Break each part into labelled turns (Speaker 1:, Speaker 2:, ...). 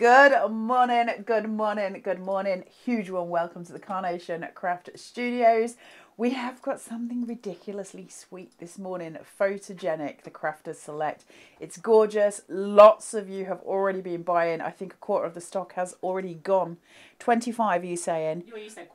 Speaker 1: Good morning, good morning, good morning. Huge warm welcome to the Carnation Craft Studios. We have got something ridiculously sweet this morning. Photogenic, the Crafters Select. It's gorgeous. Lots of you have already been buying. I think a quarter of the stock has already gone. 25, are you saying?
Speaker 2: You said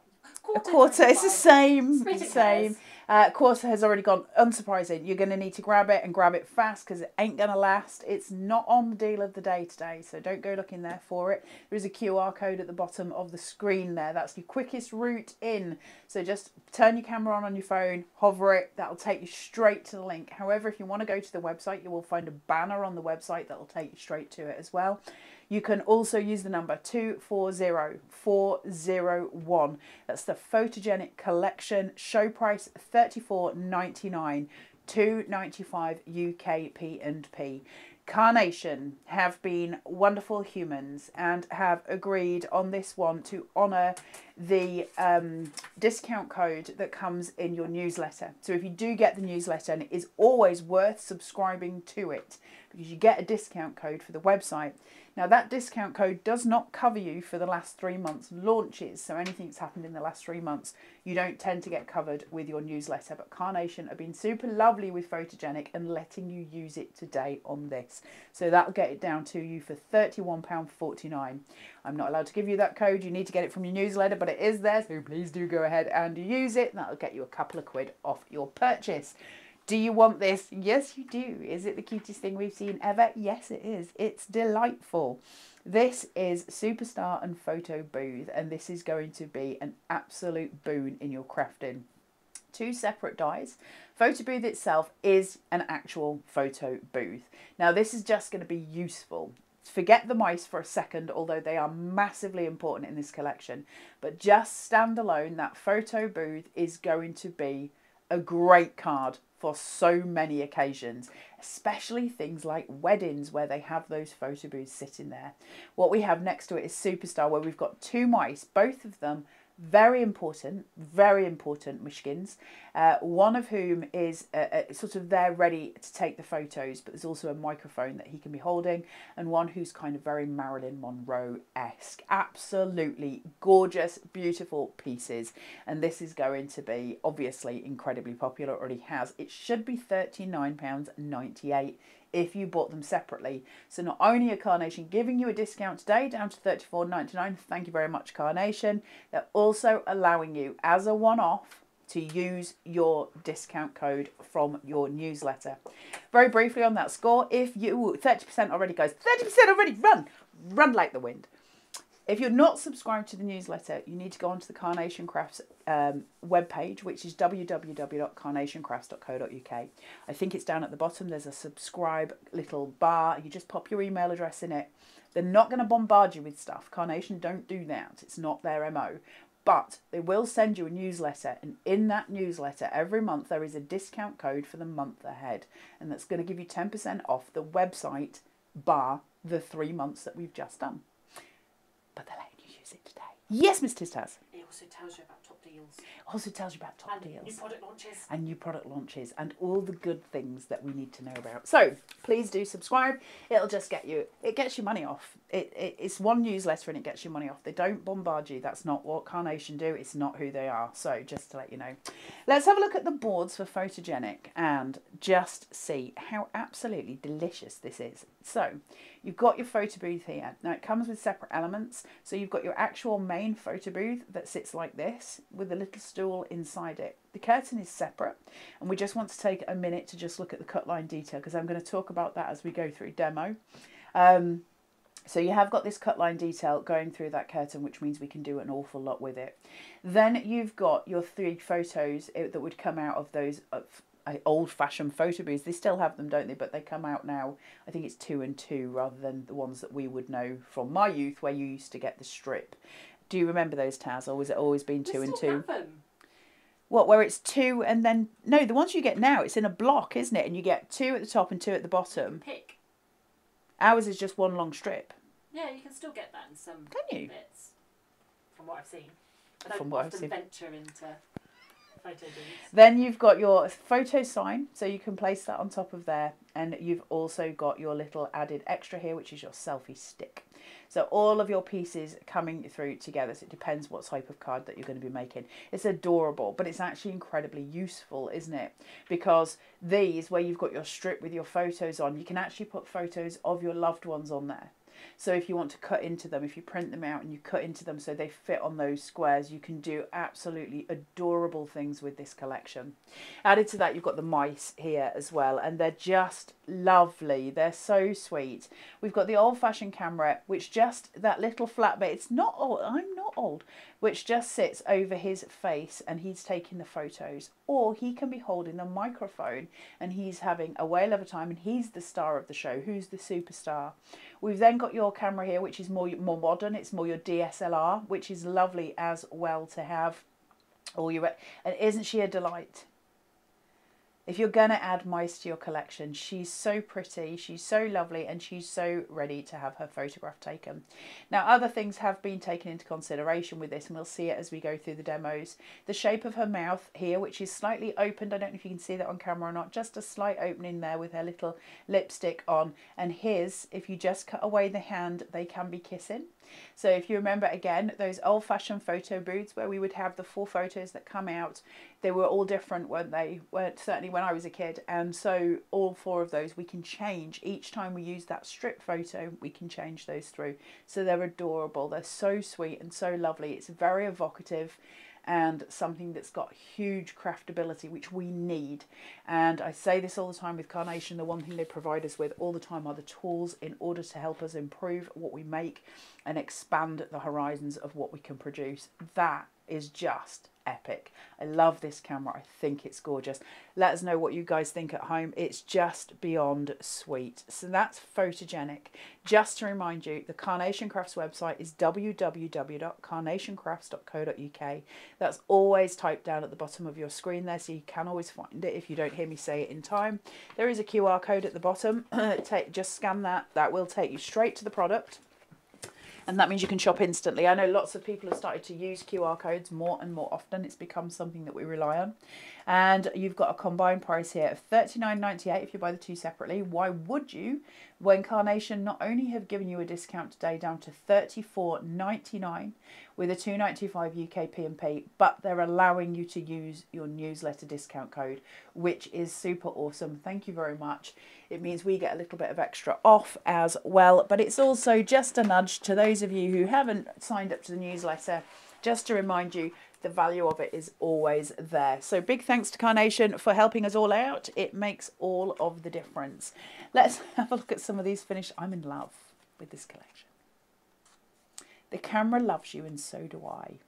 Speaker 1: A quarter, it's the same.
Speaker 2: Split
Speaker 1: the same. Uh, quarter has already gone. Unsurprising. You're going to need to grab it and grab it fast because it ain't going to last. It's not on the deal of the day today, so don't go looking there for it. There is a QR code at the bottom of the screen there. That's your quickest route in. So just turn your camera on on your phone, hover it. That'll take you straight to the link. However, if you want to go to the website, you will find a banner on the website that'll take you straight to it as well. You can also use the number 240401. That's the photogenic collection. Show price $34.99, 295 UK P and P. Carnation have been wonderful humans and have agreed on this one to honour the um, discount code that comes in your newsletter. So if you do get the newsletter, and it is always worth subscribing to it because you get a discount code for the website. Now that discount code does not cover you for the last three months launches. So anything that's happened in the last three months, you don't tend to get covered with your newsletter. But Carnation have been super lovely with Photogenic and letting you use it today on this. So that'll get it down to you for £31.49. I'm not allowed to give you that code. You need to get it from your newsletter, but it is there. So please do go ahead and use it. That'll get you a couple of quid off your purchase. Do you want this? Yes, you do. Is it the cutest thing we've seen ever? Yes, it is. It's delightful. This is Superstar and Photo Booth, and this is going to be an absolute boon in your crafting. Two separate dies. Photo booth itself is an actual photo booth. Now, this is just going to be useful forget the mice for a second, although they are massively important in this collection. But just stand alone, that photo booth is going to be a great card for so many occasions, especially things like weddings where they have those photo booths sitting there. What we have next to it is Superstar, where we've got two mice, both of them very important, very important Mishkins, uh, one of whom is uh, uh, sort of there ready to take the photos, but there's also a microphone that he can be holding, and one who's kind of very Marilyn Monroe esque. Absolutely gorgeous, beautiful pieces, and this is going to be obviously incredibly popular, already has. It should be £39.98 if you bought them separately. So not only are Carnation giving you a discount today down to $34.99, thank you very much Carnation, they're also allowing you as a one-off to use your discount code from your newsletter. Very briefly on that score, if you 30% already goes, 30% already run, run like the wind. If you're not subscribed to the newsletter, you need to go onto the Carnation Crafts um, webpage, which is www.carnationcrafts.co.uk. I think it's down at the bottom. There's a subscribe little bar. You just pop your email address in it. They're not going to bombard you with stuff. Carnation don't do that. It's not their MO. But they will send you a newsletter, and in that newsletter, every month there is a discount code for the month ahead, and that's going to give you 10% off the website bar the three months that we've just done but they're letting you use it today. Yes, Mr. Taz.
Speaker 2: It also tells you about top deals
Speaker 1: Also tells you about top
Speaker 2: and
Speaker 1: deals
Speaker 2: new product launches.
Speaker 1: and new product launches and all the good things that we need to know about. So please do subscribe. It'll just get you. It gets your money off. It, it it's one newsletter and it gets your money off. They don't bombard you. That's not what Carnation do. It's not who they are. So just to let you know, let's have a look at the boards for photogenic and just see how absolutely delicious this is. So you've got your photo booth here. Now it comes with separate elements. So you've got your actual main photo booth that sits like this with a little stool inside it. The curtain is separate and we just want to take a minute to just look at the cut line detail because I'm going to talk about that as we go through demo. Um, so you have got this cut line detail going through that curtain, which means we can do an awful lot with it. Then you've got your three photos eh, that would come out of those old-fashioned photo booths. They still have them, don't they? But they come out now. I think it's two and two rather than the ones that we would know from my youth, where you used to get the strip. Do you remember those Taz, or was it always been two
Speaker 2: We
Speaker 1: and two? What, where it's two and then no, the ones you get now, it's in a block, isn't it? And you get two at the top and two at the bottom.
Speaker 2: Pick.
Speaker 1: Ours is just one long strip.
Speaker 2: Yeah, you can still get that in some
Speaker 1: Can you?
Speaker 2: bits. From what I've seen. I don't
Speaker 1: From what I've
Speaker 2: often
Speaker 1: seen.
Speaker 2: venture into
Speaker 1: Then you've got your photo sign, so you can place that on top of there, and you've also got your little added extra here, which is your selfie stick. So all of your pieces coming through together. So it depends what type of card that you're going to be making. It's adorable, but it's actually incredibly useful, isn't it? Because these, where you've got your strip with your photos on, you can actually put photos of your loved ones on there. So if you want to cut into them, if you print them out and you cut into them so they fit on those squares, you can do absolutely adorable things with this collection. Added to that, you've got the mice here as well, and they're just lovely. They're so sweet. We've got the old-fashioned camera, which just, that little flat bit, it's not old, I'm not old, which just sits over his face and he's taking the photos. Or he can be holding the microphone and he's having a whale of a time and he's the star of the show. Who's the superstar? We've then got your camera here, which is more more modern. It's more your DSLR, which is lovely as well to have. All your and isn't she a delight? If you're going to add mice to your collection, she's so pretty, she's so lovely, and she's so ready to have her photograph taken. Now, other things have been taken into consideration with this, and we'll see it as we go through the demos. The shape of her mouth here, which is slightly opened, I don't know if you can see that on camera or not, just a slight opening there with her little lipstick on. And his, if you just cut away the hand, they can be kissing. So if you remember again, those old fashioned photo booths where we would have the four photos that come out, they were all different, weren't they? Certainly when I was a kid. And so all four of those we can change. Each time we use that strip photo, we can change those through. So they're adorable. They're so sweet and so lovely. It's very evocative and something that's got huge craftability, which we need. And I say this all the time with Carnation, the one thing they provide us with all the time are the tools in order to help us improve what we make and expand the horizons of what we can produce. That is just epic. I love this camera. I think it's gorgeous. Let us know what you guys think at home. It's just beyond sweet. So that's photogenic. Just to remind you, the Carnation Crafts website is www.carnationcrafts.co.uk. That's always typed down at the bottom of your screen there, so you can always find it if you don't hear me say it in time. There is a QR code at the bottom. just scan that. That will take you straight to the product and that means you can shop instantly. I know lots of people have started to use QR codes more and more often. It's become something that we rely on. And you've got a combined price here of $39.98 if you buy the two separately. Why would you when Carnation not only have given you a discount today down to $34.99 with a 295 UK P&P, but they're allowing you to use your newsletter discount code, which is super awesome. Thank you very much. It means we get a little bit of extra off as well, but it's also just a nudge to those of you who haven't signed up to the newsletter, just to remind you the value of it is always there. So big thanks to Carnation for helping us all out. It makes all of the difference. Let's have a look at some of these finished. I'm in love with this collection. The camera loves you and so do I.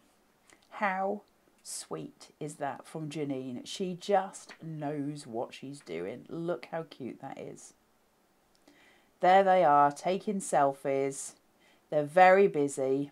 Speaker 1: How sweet is that from Janine? She just knows what she's doing. Look how cute that is. There they are taking selfies. They're very busy.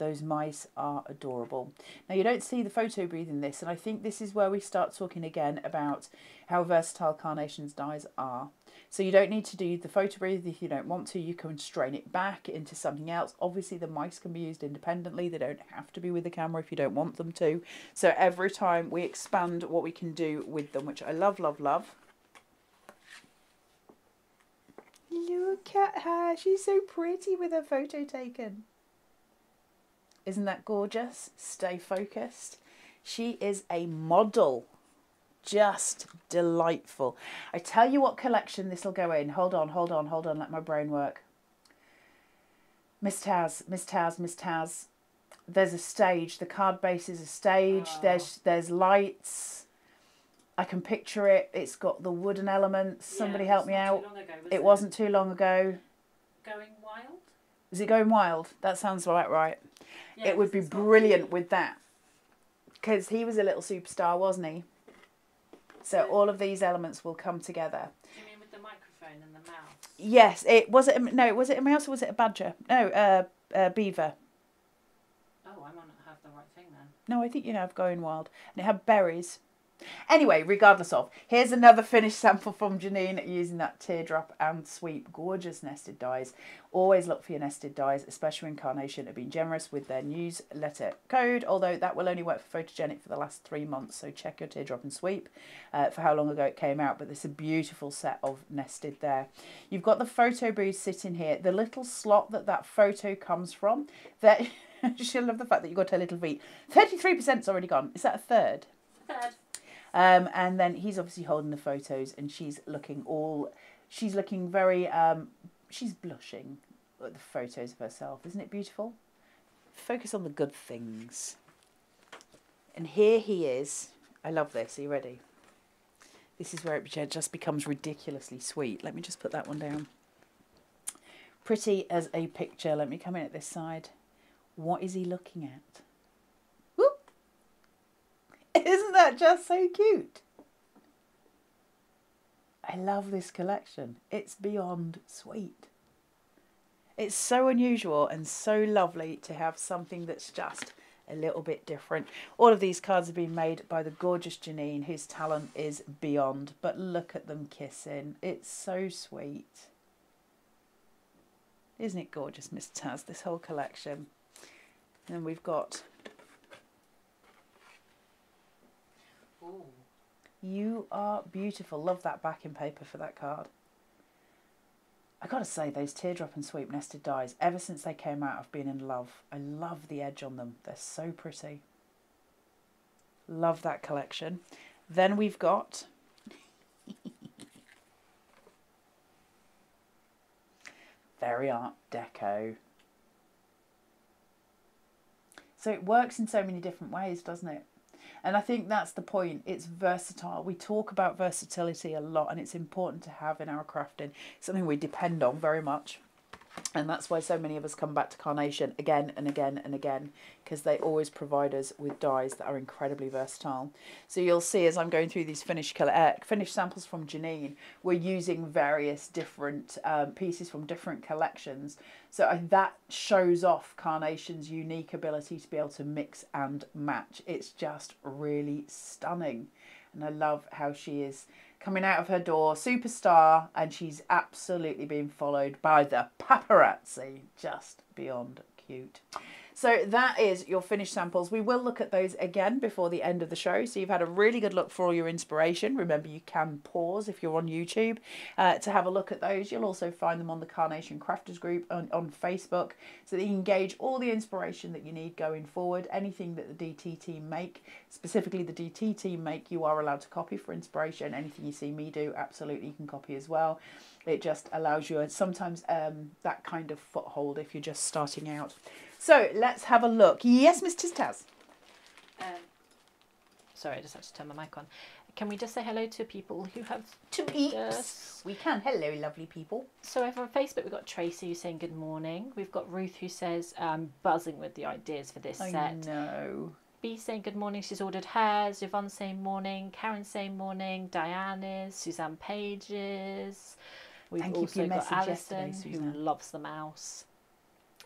Speaker 1: Those mice are adorable. Now you don't see the photo booth in this, and I think this is where we start talking again about how versatile Carnation's dies are. So you don't need to do the photo booth if you don't want to. You can strain it back into something else. Obviously the mice can be used independently. They don't have to be with the camera if you don't want them to. So every time we expand what we can do with them, which I love, love, love. Look at her. She's so pretty with her photo taken. Isn't that gorgeous? Stay focused. She is a model. Just delightful. I tell you what collection this will go in. Hold on, hold on, hold on. Let my brain work. Miss Taz, Miss Taz, Miss Taz. There's a stage. The card base is a stage. Oh. There's there's lights. I can picture it. It's got the wooden elements. Somebody help me out.
Speaker 2: Ago, was
Speaker 1: it, it wasn't too long ago.
Speaker 2: Going wild.
Speaker 1: Is it going wild? That sounds right, right, it would be brilliant with that because he was a little superstar, wasn't he? So all of these elements will come together.
Speaker 2: You mean with the microphone and the mouse?
Speaker 1: Yes, it was it. No, was it a mouse or was it a badger? No, uh, a beaver.
Speaker 2: Oh, I might not have the right thing then.
Speaker 1: No, I think you know, I've going wild, and it had berries. Anyway, regardless of, here's another finished sample from Janine using that teardrop and sweep. Gorgeous nested dies. Always look for your nested dies, especially when Carnation have been generous with their newsletter code, although that will only work for Photogenic for the last three months. So check your teardrop and sweep uh, for how long ago it came out. But there's a beautiful set of nested there. You've got the photo booth sitting here. The little slot that that photo comes from, that she'll love the fact that you got her little feet. 33%'s already gone. Is that a third?
Speaker 2: Third.
Speaker 1: Um, and then he's obviously holding the photos, and she's looking all, she's looking very, um, she's blushing at the photos of herself. Isn't it beautiful? Focus on the good things. And here he is. I love this. Are you ready? This is where it just becomes ridiculously sweet. Let me just put that one down. Pretty as a picture. Let me come in at this side. What is he looking at? Isn't that just so cute? I love this collection. It's beyond sweet. It's so unusual and so lovely to have something that's just a little bit different. All of these cards have been made by the gorgeous Janine, whose talent is beyond. But look at them kissing. It's so sweet. Isn't it gorgeous, Mr. Taz, this whole collection? And we've got
Speaker 2: Ooh.
Speaker 1: You are beautiful. Love that backing paper for that card. I gotta say, those teardrop and sweep nested dies, ever since they came out, I've been in love. I love the edge on them. They're so pretty. Love that collection. Then we've got very art deco. So it works in so many different ways, doesn't it? And I think that's the point. It's versatile. We talk about versatility a lot, and it's important to have in our crafting. something we depend on very much. And that's why so many of us come back to Carnation again and again and again because they always provide us with dies that are incredibly versatile. So you'll see as I'm going through these finished, uh, finished samples from Janine, we're using various different um, pieces from different collections. So that shows off Carnation's unique ability to be able to mix and match. It's just really stunning. And I love how she is coming out of her door, superstar, and she's absolutely being followed by the paparazzi. Just beyond cute. So that is your finished samples. We will look at those again before the end of the show. So you've had a really good look for all your inspiration. Remember, you can pause if you're on YouTube uh, to have a look at those. You'll also find them on the Carnation Crafters group on, on Facebook so that you can gauge all the inspiration that you need going forward. Anything that the DT team make, specifically the DT team make, you are allowed to copy for inspiration. Anything you see me do, absolutely you can copy as well. It just allows you sometimes um, that kind of foothold if you're just starting out. So let's have a look. Yes, Miss Taz.
Speaker 2: Um, sorry, I just had to turn my mic on. Can we just say hello to people who have tweeted us?
Speaker 1: We can. Hello, lovely people.
Speaker 2: So over on Facebook, we've got Tracy who's saying good morning. We've got Ruth who says um, buzzing with the ideas for this
Speaker 1: I
Speaker 2: set.
Speaker 1: know.
Speaker 2: B saying good morning. She's ordered hers. Yvonne saying morning. Karen saying morning. Diane is. Suzanne Pages. We've
Speaker 1: Thank you for
Speaker 2: also
Speaker 1: your
Speaker 2: got
Speaker 1: message yesterday,
Speaker 2: Alison who
Speaker 1: Suzanne.
Speaker 2: loves the mouse.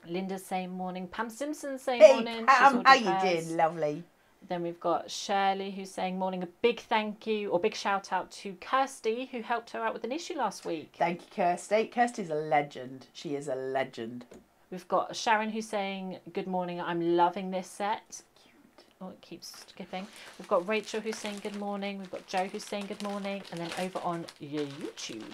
Speaker 2: Linda saying morning. Pam Simpson saying
Speaker 1: Hey,
Speaker 2: morning.
Speaker 1: Pam, how you doing, lovely?
Speaker 2: Then we've got Shirley who's saying morning. A big thank you or big shout out to Kirsty who helped her out with an issue last week.
Speaker 1: Thank you, Kirsty. Kirsty's a legend. She is a legend.
Speaker 2: We've got Sharon who's saying good morning. I'm loving this set. Oh, it keeps skipping. We've got Rachel who's saying good morning. We've got Joe who's saying good morning. And then over on YouTube,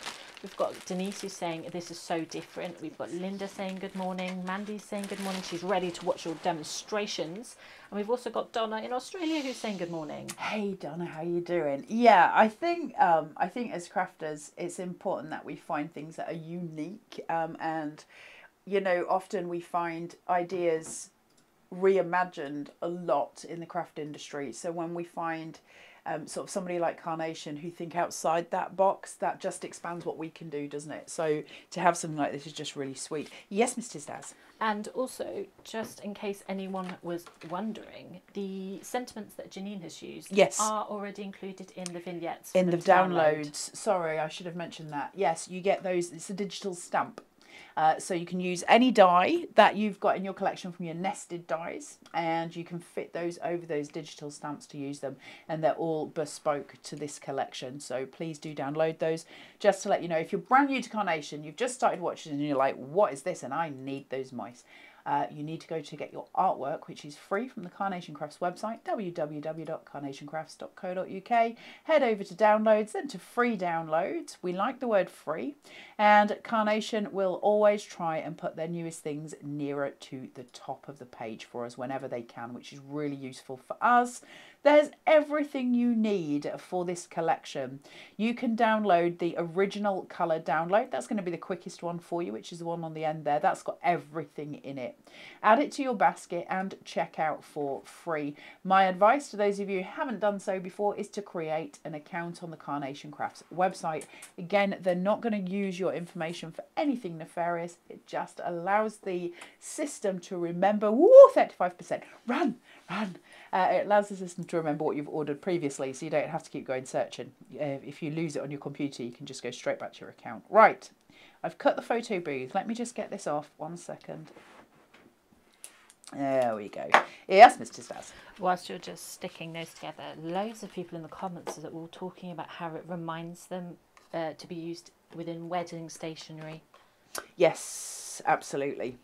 Speaker 2: we've got Denise who's saying this is so different. We've got Linda saying good morning. Mandy's saying good morning. She's ready to watch your demonstrations. And we've also got Donna in Australia who's saying good morning.
Speaker 1: Hey Donna, how are you doing? Yeah, I think um, I think as crafters, it's important that we find things that are unique, um, and you know, often we find ideas reimagined a lot in the craft industry. So when we find um, sort of somebody like Carnation who think outside that box, that just expands what we can do, doesn't it? So to have something like this is just really sweet. Yes, Mr. Stas.
Speaker 2: And also, just in case anyone was wondering, the sentiments that Janine has used
Speaker 1: Yes.
Speaker 2: are already included in the vignettes.
Speaker 1: in the
Speaker 2: to download.
Speaker 1: downloads. Sorry, I should have mentioned that. Yes, you get those. It's a digital stamp. Uh, so you can use any die that you've got in your collection from your nested dies and you can fit those over those digital stamps to use them and they're all bespoke to this collection. So please do download those. Just to let you know, if you're brand new to Carnation, you've just started watching and you're like, what is this? And I need those mice uh, you need to go to get your artwork, which is free from the Carnation Crafts website, www.carnationcrafts.co.uk. Head over to downloads, then to free downloads. We like the word free, and Carnation will always try and put their newest things nearer to the top of the page for us whenever they can, which is really useful for us. There's everything you need for this collection. You can download the original colour download. That's going to be the quickest one for you, which is the one on the end there. That's got everything in it. Add it to your basket and check out for free. My advice to those of you who haven't done so before is to create an account on the Carnation Crafts website. Again, they're not going to use your information for anything nefarious. It just allows the system to remember, woo, 35%, run, run, uh, it allows the system to remember what you've ordered previously, so you don't have to keep going searching. Uh, if you lose it on your computer, you can just go straight back to your account. Right, I've cut the photo booth. Let me just get this off. One second. There we go. Yes, Mr. Stas.
Speaker 2: Whilst you're just sticking those together, loads of people in the comments are all talking about how it reminds them uh, to be used within wedding stationery.
Speaker 1: Yes, absolutely.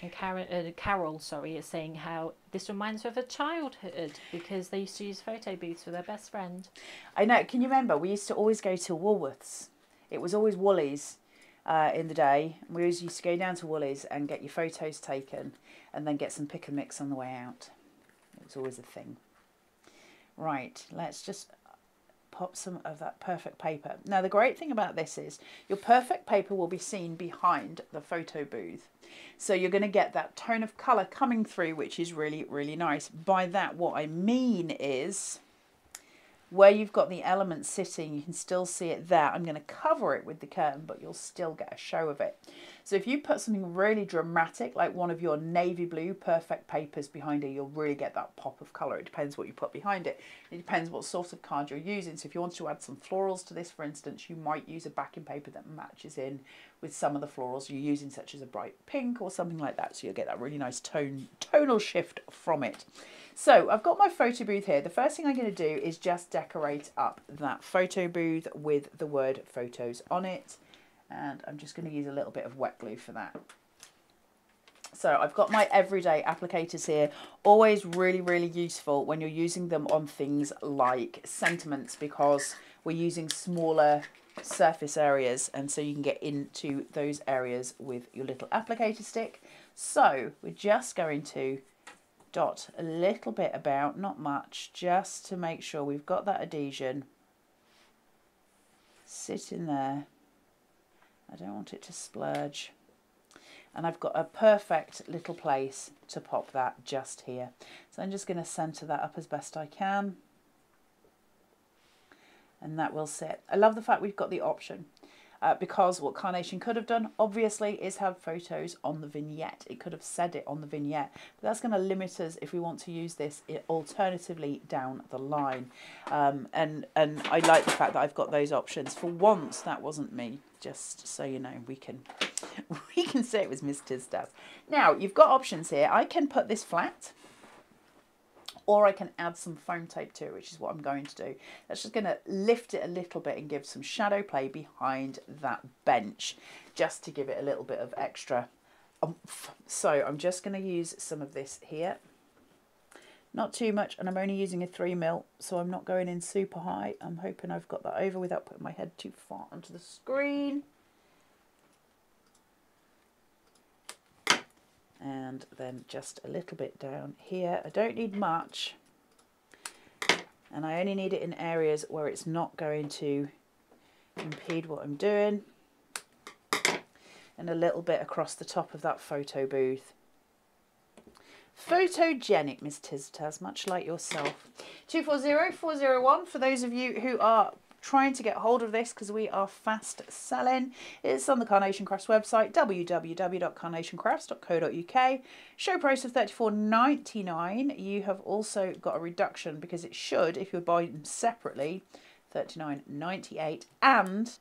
Speaker 2: And Carol, uh, Carol, sorry, is saying how this reminds her of her childhood because they used to use photo booths with their best friend.
Speaker 1: I know. Can you remember? We used to always go to Woolworths. It was always Woolies uh, in the day. We always used to go down to Woolies and get your photos taken and then get some pick and mix on the way out. It was always a thing. Right, let's just pop some of that perfect paper. Now the great thing about this is your perfect paper will be seen behind the photo booth. So you're going to get that tone of colour coming through which is really really nice. By that what I mean is where you've got the element sitting you can still see it there. I'm going to cover it with the curtain but you'll still get a show of it. So if you put something really dramatic, like one of your navy blue perfect papers behind it, you'll really get that pop of colour. It depends what you put behind it. It depends what sort of card you're using. So if you want to add some florals to this, for instance, you might use a backing paper that matches in with some of the florals you're using, such as a bright pink or something like that. So you'll get that really nice tone tonal shift from it. So I've got my photo booth here. The first thing I'm going to do is just decorate up that photo booth with the word photos on it and I'm just going to use a little bit of wet glue for that. So I've got my everyday applicators here, always really, really useful when you're using them on things like sentiments because we're using smaller surface areas and so you can get into those areas with your little applicator stick. So we're just going to dot a little bit about, not much, just to make sure we've got that adhesion sitting there I don't want it to splurge. And I've got a perfect little place to pop that just here. So I'm just going to centre that up as best I can. And that will sit. I love the fact we've got the option uh, because what Carnation could have done, obviously, is have photos on the vignette. It could have said it on the vignette, but that's going to limit us if we want to use this alternatively down the line. Um, and, and I like the fact that I've got those options. For once, that wasn't me just so you know we can we can say it was Mr. Stuff. Now you've got options here. I can put this flat or I can add some foam tape to it, which is what I'm going to do. That's just going to lift it a little bit and give some shadow play behind that bench, just to give it a little bit of extra oomph. So I'm just going to use some of this here. Not too much, and I'm only using a 3 mil, so I'm not going in super high. I'm hoping I've got that over without putting my head too far onto the screen. And then just a little bit down here. I don't need much, and I only need it in areas where it's not going to impede what I'm doing. And a little bit across the top of that photo booth. Photogenic, Miss Tiztaz, much like yourself. 240401 for those of you who are trying to get hold of this because we are fast selling. It's on the Carnation Crafts website, www.carnationcrafts.co.uk. Show price of $34.99. You have also got a reduction because it should, if you buy them separately, $39.98 and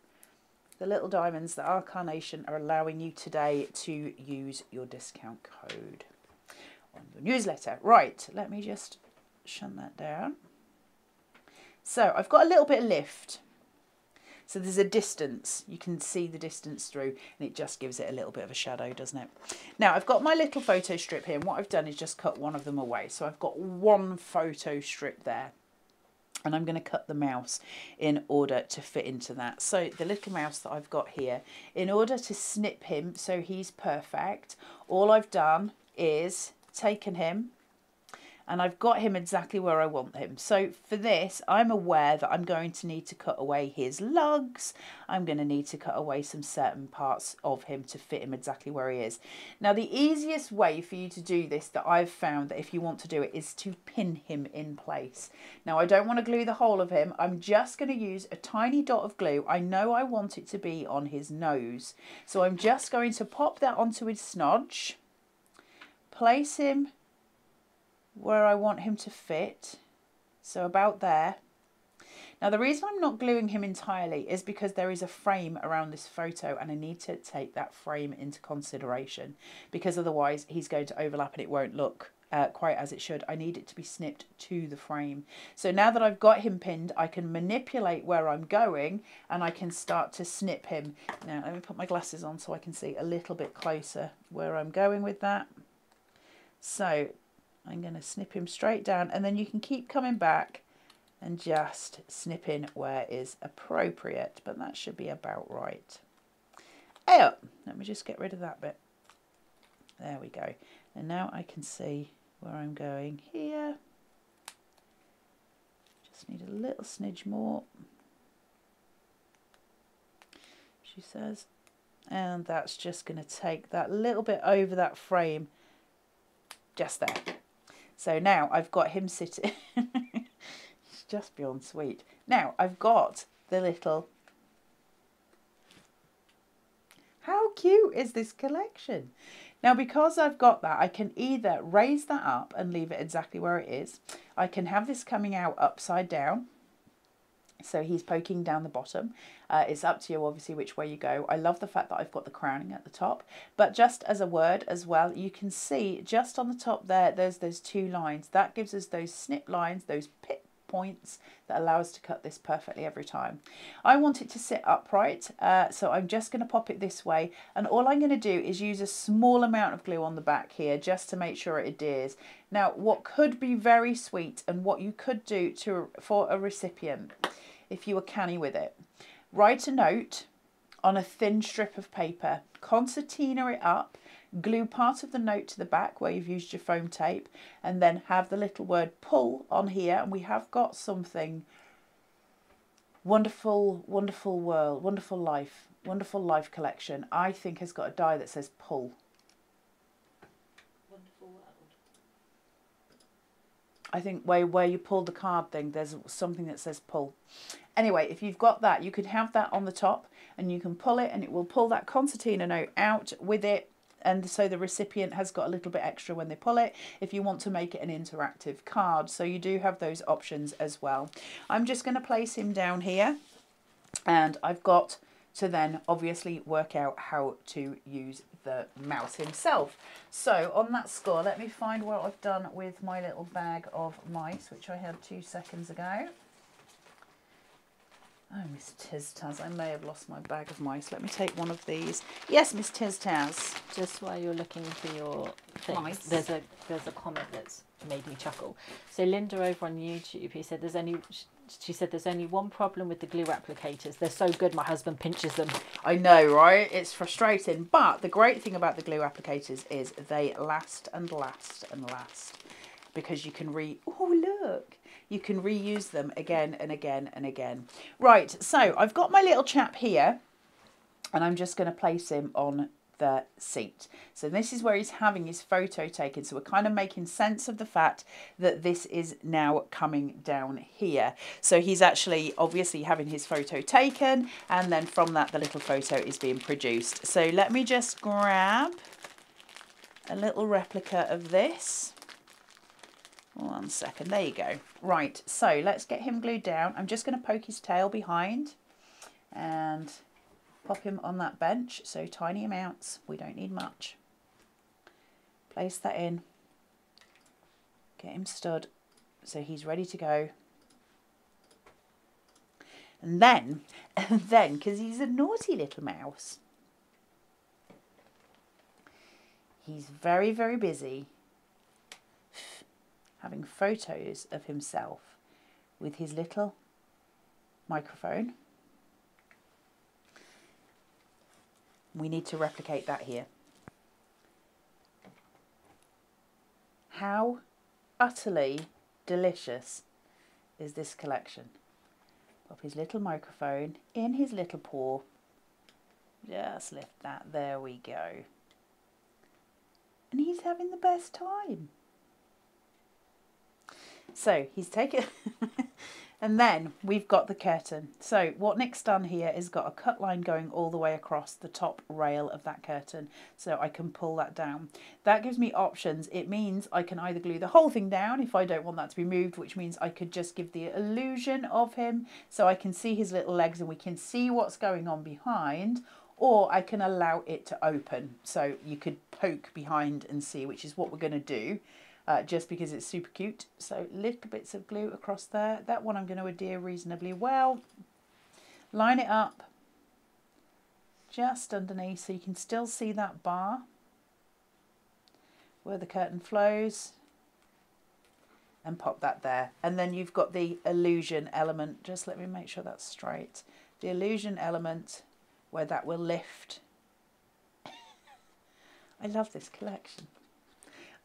Speaker 1: the little diamonds that our Carnation are allowing you today to use your discount code on the newsletter. Right, let me just shun that down. So I've got a little bit of lift. So there's a distance, you can see the distance through and it just gives it a little bit of a shadow, doesn't it? Now I've got my little photo strip here and what I've done is just cut one of them away. So I've got one photo strip there and I'm going to cut the mouse in order to fit into that. So the little mouse that I've got here, in order to snip him so he's perfect, all I've done is taken him and I've got him exactly where I want him. So for this, I'm aware that I'm going to need to cut away his lugs. I'm going to need to cut away some certain parts of him to fit him exactly where he is. Now, the easiest way for you to do this that I've found that if you want to do it is to pin him in place. Now, I don't want to glue the whole of him. I'm just going to use a tiny dot of glue. I know I want it to be on his nose. So I'm just going to pop that onto his snodge, place him where I want him to fit. So about there. Now the reason I'm not gluing him entirely is because there is a frame around this photo and I need to take that frame into consideration because otherwise he's going to overlap and it won't look uh, quite as it should. I need it to be snipped to the frame. So now that I've got him pinned, I can manipulate where I'm going and I can start to snip him. Now let me put my glasses on so I can see a little bit closer where I'm going with that. So I'm going to snip him straight down and then you can keep coming back and just snip in where is appropriate, but that should be about right. Oh, let me just get rid of that bit. There we go. And now I can see where I'm going here. Just need a little snidge more. She says. And that's just going to take that little bit over that frame just there. So now I've got him sitting. it's just beyond sweet. Now I've got the little... How cute is this collection? Now because I've got that, I can either raise that up and leave it exactly where it is. I can have this coming out upside down so he's poking down the bottom. Uh, it's up to you, obviously, which way you go. I love the fact that I've got the crowning at the top. But just as a word as well, you can see just on the top there, there's those two lines. That gives us those snip lines, those pit points that allow us to cut this perfectly every time. I want it to sit upright, uh, so I'm just going to pop it this way. And all I'm going to do is use a small amount of glue on the back here just to make sure it adheres. Now, what could be very sweet and what you could do to for a recipient if you were canny with it. Write a note on a thin strip of paper, concertina it up, glue part of the note to the back where you've used your foam tape, and then have the little word pull on here. And we have got something wonderful, wonderful world, wonderful life, wonderful life collection. I think has got a die that says pull. I think where, where you pull the card thing, there's something that says pull. Anyway, if you've got that, you could have that on the top and you can pull it and it will pull that concertina note out with it and so the recipient has got a little bit extra when they pull it if you want to make it an interactive card. So you do have those options as well. I'm just going to place him down here and I've got to then obviously work out how to use the mouse himself. So on that score, let me find what I've done with my little bag of mice, which I had two seconds ago. Oh, Miss Tiztaz, I may have lost my bag of mice. Let me take one of these. Yes, Miss Tiztaz.
Speaker 2: Just while you're looking for your things,
Speaker 1: Mice.
Speaker 2: there's a there's a comment that's made me chuckle. So Linda over on YouTube, he said there's only she said there's only one problem with the glue applicators. They're so good, my husband pinches them.
Speaker 1: I know, right? It's frustrating. But the great thing about the glue applicators is they last and last and last because you can re... Oh, look! You can reuse them again and again and again. Right, so I've got my little chap here and I'm just going to place him on the seat. So this is where he's having his photo taken. So we're kind of making sense of the fact that this is now coming down here. So he's actually obviously having his photo taken and then from that the little photo is being produced. So let me just grab a little replica of this. One second, there you go. Right, so let's get him glued down. I'm just going to poke his tail behind and Pop him on that bench, so tiny amounts, we don't need much. Place that in. Get him stood so he's ready to go. And then, and then, because he's a naughty little mouse, he's very, very busy having photos of himself with his little microphone. We need to replicate that here. How utterly delicious is this collection? Pop his little microphone in his little paw. Just lift that. There we go. And he's having the best time. So he's taken, and then we've got the curtain. So what Nick's done here is got a cut line going all the way across the top rail of that curtain. So I can pull that down. That gives me options. It means I can either glue the whole thing down if I don't want that to be moved, which means I could just give the illusion of him so I can see his little legs and we can see what's going on behind or I can allow it to open. So you could poke behind and see, which is what we're going to do uh, just because it's super cute. So little bits of glue across there. That one I'm going to adhere reasonably well. Line it up just underneath so you can still see that bar where the curtain flows and pop that there. And then you've got the illusion element. Just let me make sure that's straight. The illusion element where that will lift. I love this collection.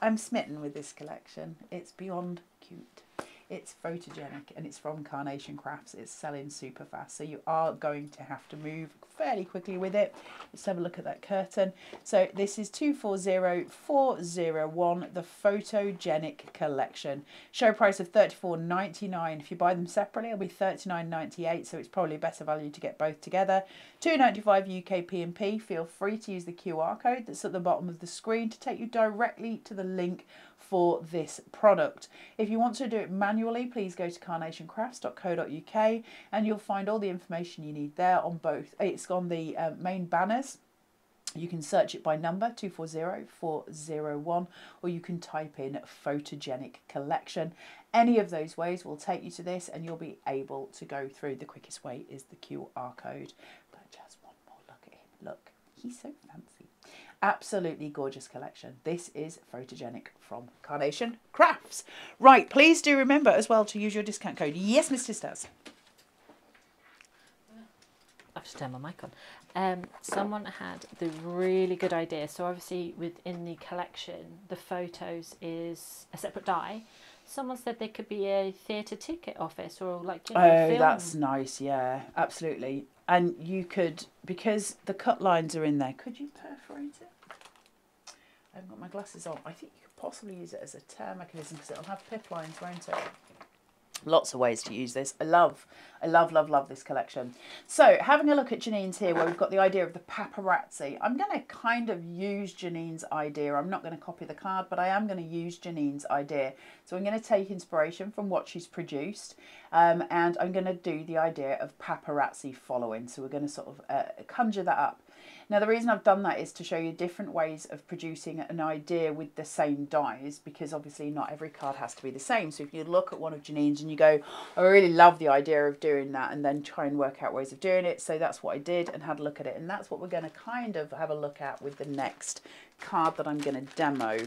Speaker 1: I'm smitten with this collection. It's beyond cute. It's photogenic and it's from Carnation Crafts. It's selling super fast. So you are going to have to move fairly quickly with it. Let's have a look at that curtain. So this is 240401, the Photogenic Collection. Show price of $34.99. If you buy them separately, it'll be $39.98. So it's probably better value to get both together. $2.95 UK P&P. Feel free to use the QR code that's at the bottom of the screen to take you directly to the link for this product. If you want to do it manually, please go to carnationcrafts.co.uk and you'll find all the information you need there on both. It's on the uh, main banners. You can search it by number 240401 or you can type in photogenic collection. Any of those ways will take you to this and you'll be able to go through. The quickest way is the QR code. But just one more look at him. Look, he's so fancy. Absolutely gorgeous collection. This is Photogenic from Carnation Crafts. Right, please do remember as well to use your discount code. Yes, Mr. Stars.
Speaker 2: I've just turned my mic on. Um, someone had the really good idea. So obviously within the collection, the photos is a separate die. Someone said there could be a theatre ticket office or like you know,
Speaker 1: oh,
Speaker 2: film.
Speaker 1: that's nice. Yeah, absolutely. And you could because the cut lines are in there. Could you perforate it? I haven't got my glasses on. I think you could possibly use it as a tear mechanism because it'll have pip lines, won't it? Lots of ways to use this. I love, I love, love, love this collection. So having a look at Janine's here where we've got the idea of the paparazzi. I'm going to kind of use Janine's idea. I'm not going to copy the card, but I am going to use Janine's idea. So I'm going to take inspiration from what she's produced um, and I'm going to do the idea of paparazzi following. So we're going to sort of uh, conjure that up. Now the reason I've done that is to show you different ways of producing an idea with the same dies because obviously not every card has to be the same. So if you look at one of Janine's and you go, I really love the idea of doing that and then try and work out ways of doing it. So that's what I did and had a look at it. And that's what we're going to kind of have a look at with the next card that I'm going to demo.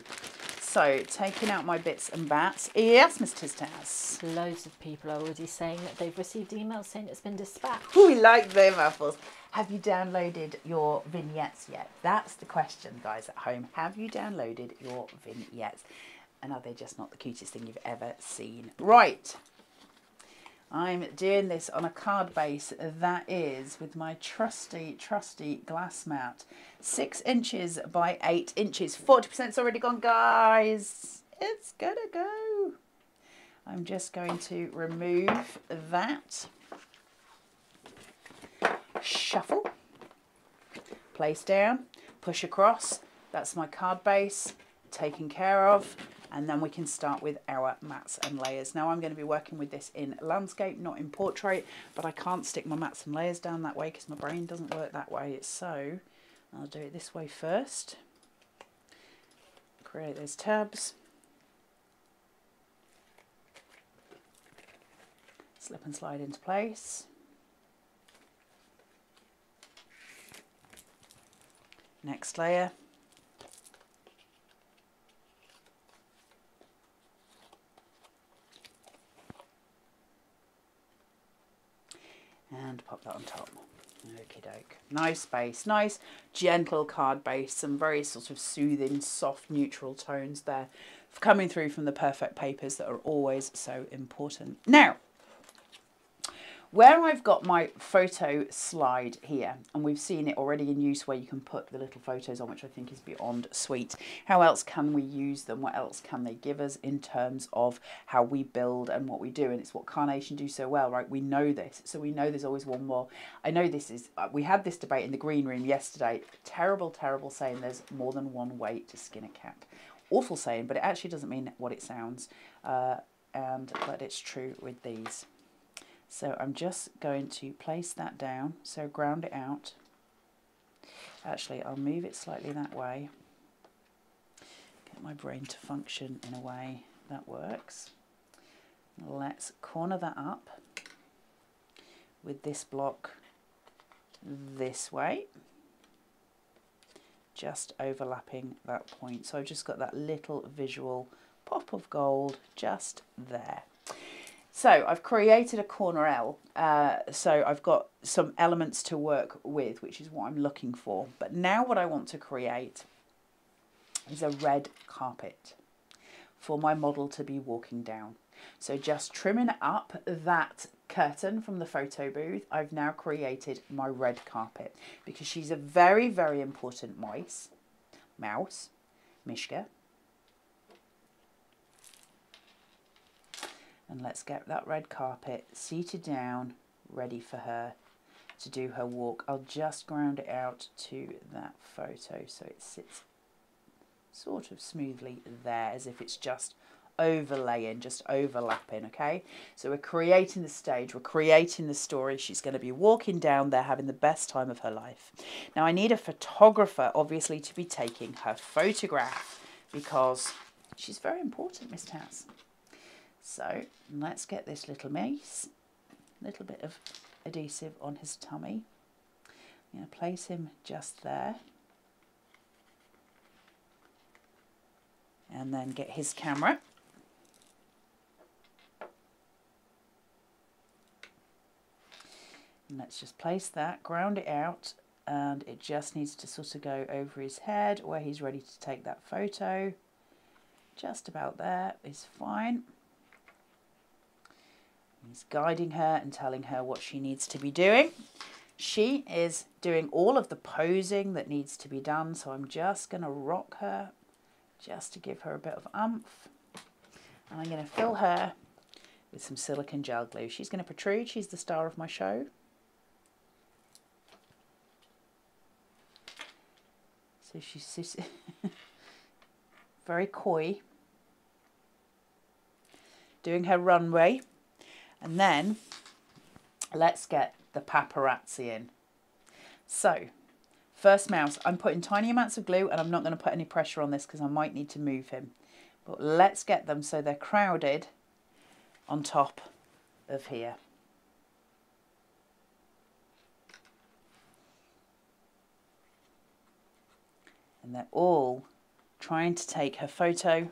Speaker 1: So, taking out my bits and bats. Yes, Mr. Taz.
Speaker 2: Loads of people are already saying that they've received emails saying it's been dispatched.
Speaker 1: We like them apples. Have you downloaded your vignettes yet? That's the question, guys at home. Have you downloaded your vignettes? And are they just not the cutest thing you've ever seen? Right. I'm doing this on a card base that is with my trusty, trusty glass mat. Six inches by eight inches. 40%'s already gone, guys. It's gonna go. I'm just going to remove that shuffle, place down, push across. That's my card base taken care of. and then we can start with our mats and layers. Now I'm going to be working with this in landscape, not in portrait, but I can't stick my mats and layers down that way because my brain doesn't work that way. So I'll do it this way first. Create those tabs. Slip and slide into place. Next layer. and pop that on top. Okie doke. Nice base, nice gentle card base, some very sort of soothing, soft, neutral tones there coming through from the perfect papers that are always so important. Now, where I've got my photo slide here, and we've seen it already in use where you can put the little photos on, which I think is beyond sweet. How else can we use them? What else can they give us in terms of how we build and what we do? And it's what Carnation do so well, right? We know this, so we know there's always one more. I know this is, uh, we had this debate in the green room yesterday. Terrible, terrible saying there's more than one way to skin a cat. Awful saying, but it actually doesn't mean what it sounds. Uh, and but it's true with these. So I'm just going to place that down, so ground it out. Actually, I'll move it slightly that way. Get my brain to function in a way that works. Let's corner that up with this block this way, just overlapping that point. So I've just got that little visual pop of gold just there. So I've created a corner L. Uh, so I've got some elements to work with, which is what I'm looking for. But now what I want to create is a red carpet for my model to be walking down. So just trimming up that curtain from the photo booth, I've now created my red carpet because she's a very, very important mouse, mouse, Mishka, and let's get that red carpet seated down ready for her to do her walk. I'll just ground it out to that photo so it sits sort of smoothly there as if it's just overlaying, just overlapping, okay? So we're creating the stage, we're creating the story. She's going to be walking down there having the best time of her life. Now I need a photographer, obviously, to be taking her photograph because she's very important, Miss Taz. So let's get this little a little bit of adhesive on his tummy. I'm going to place him just there. And then get his camera. And let's just place that, ground it out, and it just needs to sort of go over his head where he's ready to take that photo. Just about there is fine. He's guiding her and telling her what she needs to be doing. She is doing all of the posing that needs to be done, so I'm just going to rock her just to give her a bit of umph. And I'm going to fill her with some silicone gel glue. She's going to protrude. She's the star of my show. So she's very coy, doing her runway. And then let's get the paparazzi in. So, first mouse, I'm putting tiny amounts of glue and I'm not going to put any pressure on this because I might need to move him. But let's get them so they're crowded on top of here. And they're all trying to take her photo,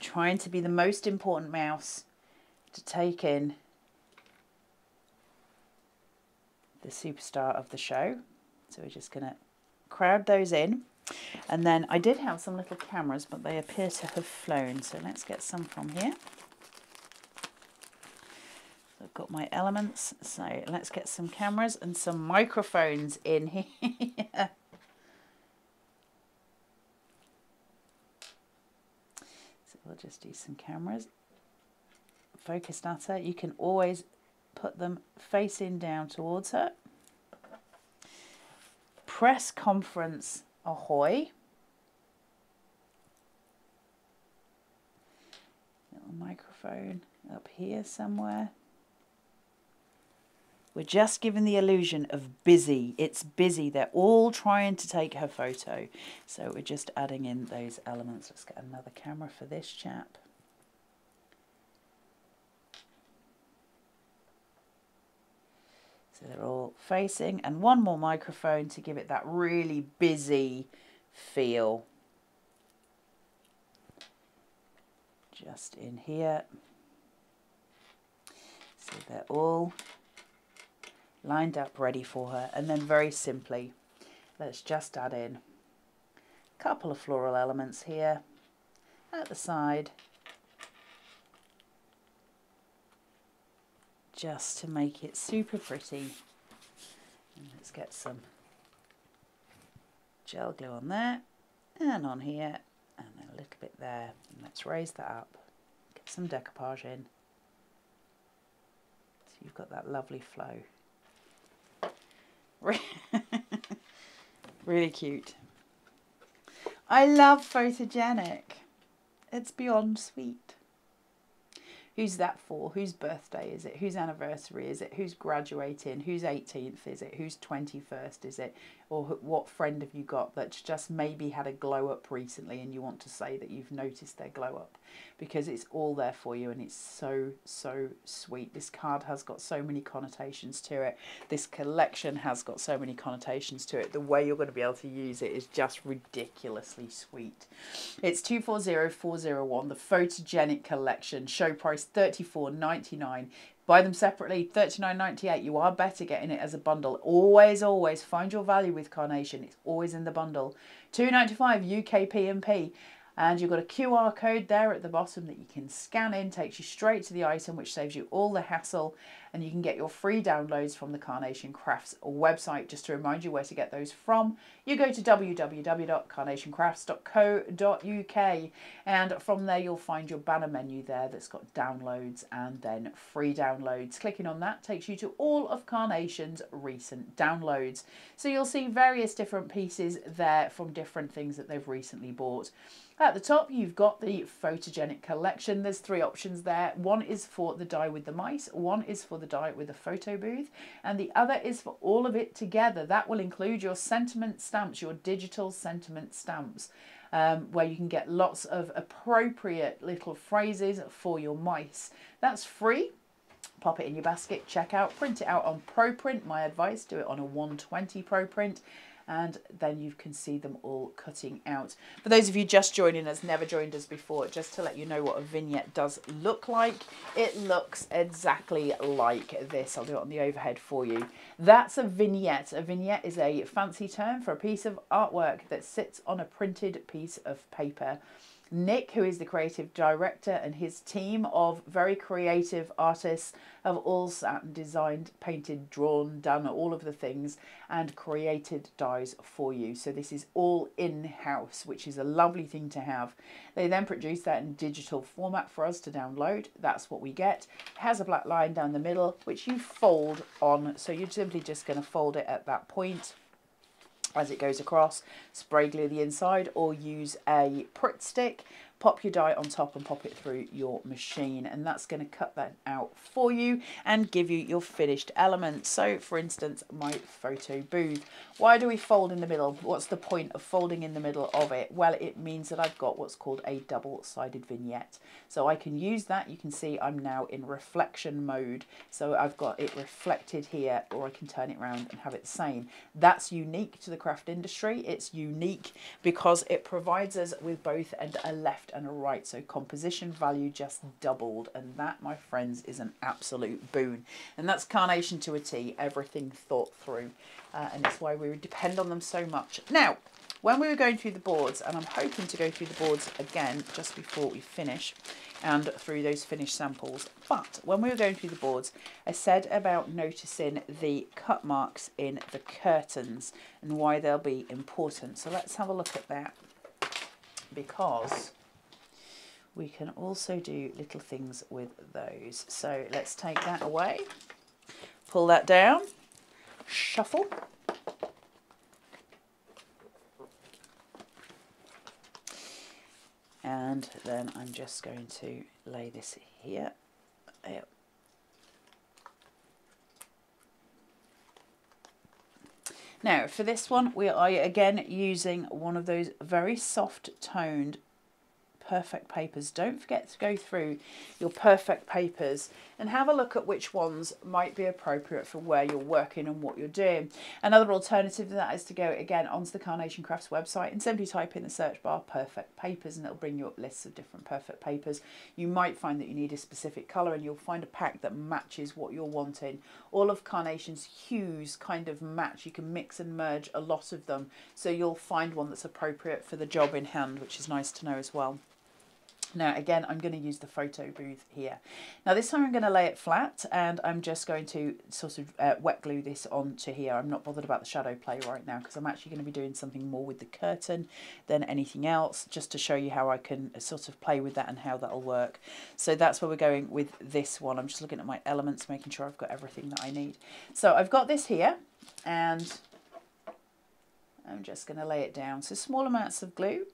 Speaker 1: trying to be the most important mouse to take in the superstar of the show. So we're just going to crowd those in. And then I did have some little cameras, but they appear to have flown. So let's get some from here. So I've got my elements. So let's get some cameras and some microphones in here. so we'll just do some cameras focused at her. You can always put them facing down towards her. Press conference ahoy. Little microphone up here somewhere. We're just giving the illusion of busy. It's busy. They're all trying to take her photo. So we're just adding in those elements. Let's get another camera for this chap. So they're all facing and one more microphone to give it that really busy feel. Just in here. So they're all lined up ready for her and then very simply let's just add in a couple of floral elements here at the side just to make it super pretty and let's get some gel glue on there and on here and a little bit there and let's raise that up get some decoupage in so you've got that lovely flow really cute. I love photogenic. It's beyond sweet. Who's that for? Whose birthday is it? Whose anniversary is it? Who's graduating? Whose 18th is it? Whose 21st is it? Or what friend have you got that's just maybe had a glow up recently and you want to say that you've noticed their glow up? Because it's all there for you and it's so, so sweet. This card has got so many connotations to it. This collection has got so many connotations to it. The way you're going to be able to use it is just ridiculously sweet. It's 240401, the Photogenic Collection, show price $34.99. Buy them separately, $39.98. You are better getting it as a bundle. Always, always find your value with Carnation. It's always in the bundle. $2.95 UK P&P. And you've got a QR code there at the bottom that you can scan in, takes you straight to the item, which saves you all the hassle. And you can get your free downloads from the Carnation Crafts website. Just to remind you where to get those from, you go to www.carnationcrafts.co.uk. And from there, you'll find your banner menu there that's got downloads and then free downloads. Clicking on that takes you to all of Carnation's recent downloads. So you'll see various different pieces there from different things that they've recently bought. At the top, you've got the photogenic collection. There's three options there. One is for the die with the mice, one is for the die with the photo booth, and the other is for all of it together. That will include your sentiment stamps, your digital sentiment stamps. Um, where you can get lots of appropriate little phrases for your mice. That's free. Pop it in your basket, check out, print it out on ProPrint. My advice, do it on a 120 ProPrint and then you can see them all cutting out. For those of you just joining us, never joined us before, just to let you know what a vignette does look like, it looks exactly like this. I'll do it on the overhead for you. That's a vignette. A vignette is a fancy term for a piece of artwork that sits on a printed piece of paper. Nick, who is the creative director, and his team of very creative artists have all sat and designed, painted, drawn, done all of the things and created dies for you. So this is all in-house, which is a lovely thing to have. They then produce that in digital format for us to download. That's what we get. It has a black line down the middle, which you fold on. So you're simply just going to fold it at that point as it goes across, spray glue the inside or use a Pritt stick, pop your die on top and pop it through your machine and that's going to cut that out for you and give you your finished element. So for instance, my photo booth. Why do we fold in the middle? What's the point of folding in the middle of it? Well, it means that I've got what's called a double-sided vignette. So I can use that. You can see I'm now in reflection mode. So I've got it reflected here or I can turn it around and have it the same. That's unique to the craft industry. It's unique because it provides us with both and a left and a right. So composition value just doubled. And that, my friends, is an absolute boon. And that's carnation to a T, everything thought through uh, and it's why we would depend on them so much. Now, when we were going through the boards, and I'm hoping to go through the boards again just before we finish, and through those finished samples, but when we were going through the boards, I said about noticing the cut marks in the curtains and why they'll be important. So let's have a look at that, because we can also do little things with those. So let's take that away, pull that down, shuffle. And then I'm just going to lay this here. Yep. Now for this one we are again using one of those very soft toned perfect papers. Don't forget to go through your perfect papers and have a look at which ones might be appropriate for where you're working and what you're doing. Another alternative to that is to go again onto the Carnation Crafts website and simply type in the search bar perfect papers and it'll bring you up lists of different perfect papers. You might find that you need a specific colour and you'll find a pack that matches what you're wanting. All of Carnation's hues kind of match. You can mix and merge a lot of them so you'll find one that's appropriate for the job in hand which is nice to know as well. Now again, I'm going to use the photo booth here. Now this time I'm going to lay it flat and I'm just going to sort of uh, wet glue this onto here. I'm not bothered about the shadow play right now because I'm actually going to be doing something more with the curtain than anything else just to show you how I can sort of play with that and how that'll work. So that's where we're going with this one. I'm just looking at my elements, making sure I've got everything that I need. So I've got this here and I'm just going to lay it down. So small amounts of glue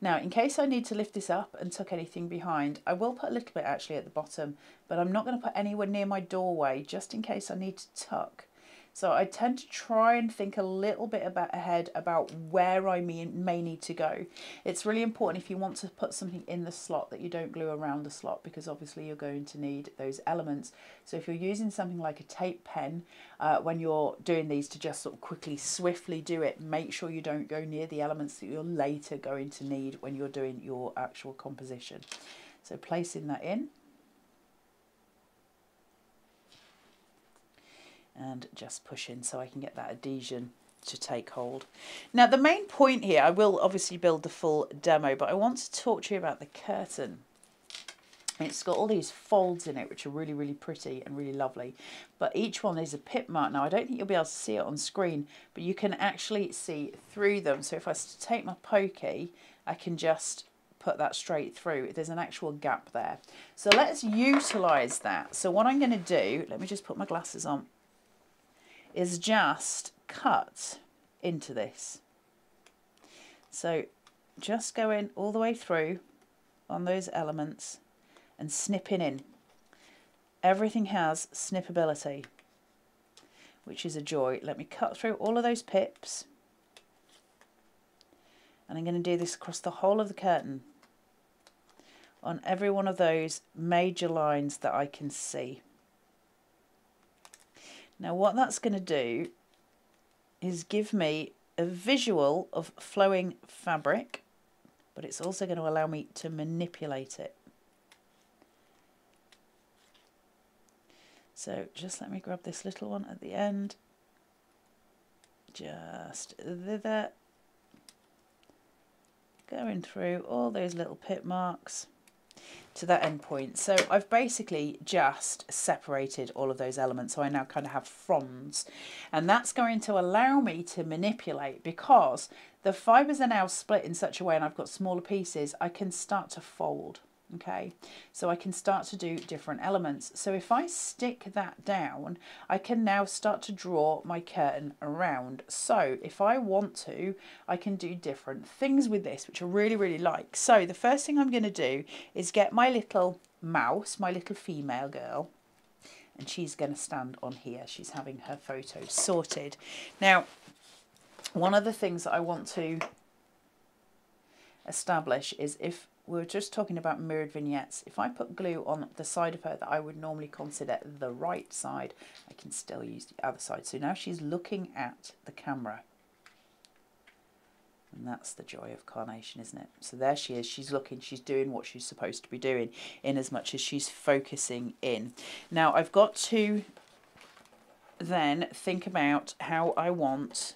Speaker 1: now, in case I need to lift this up and tuck anything behind, I will put a little bit actually at the bottom, but I'm not going to put anywhere near my doorway just in case I need to tuck. So I tend to try and think a little bit about ahead about where I may, may need to go. It's really important if you want to put something in the slot that you don't glue around the slot because obviously you're going to need those elements. So if you're using something like a tape pen uh, when you're doing these to just sort of quickly, swiftly do it, make sure you don't go near the elements that you're later going to need when you're doing your actual composition. So placing that in. And just push in so I can get that adhesion to take hold. Now the main point here, I will obviously build the full demo, but I want to talk to you about the curtain. It's got all these folds in it, which are really, really pretty and really lovely. But each one is a pip mark. Now, I don't think you'll be able to see it on screen, but you can actually see through them. So if I take my pokey, I can just put that straight through. There's an actual gap there. So let's utilise that. So what I'm going to do, let me just put my glasses on is just cut into this. So just going all the way through on those elements and snipping in. Everything has snippability, which is a joy. Let me cut through all of those pips. And I'm going to do this across the whole of the curtain on every one of those major lines that I can see. Now what that's going to do is give me a visual of flowing fabric, but it's also going to allow me to manipulate it. So just let me grab this little one at the end. Just thither. Going through all those little pit marks to that endpoint. So I've basically just separated all of those elements. So I now kind of have fronds and that's going to allow me to manipulate because the fibres are now split in such a way and I've got smaller pieces, I can start to fold okay? So I can start to do different elements. So if I stick that down I can now start to draw my curtain around. So if I want to I can do different things with this which I really really like. So the first thing I'm going to do is get my little mouse my little female girl and she's going to stand on here. She's having her photo sorted. Now one of the things that I want to establish is if we were just talking about mirrored vignettes. If I put glue on the side of her that I would normally consider the right side, I can still use the other side. So now she's looking at the camera. And that's the joy of carnation, isn't it? So there she is. She's looking. She's doing what she's supposed to be doing in as much as she's focusing in. Now, I've got to then think about how I want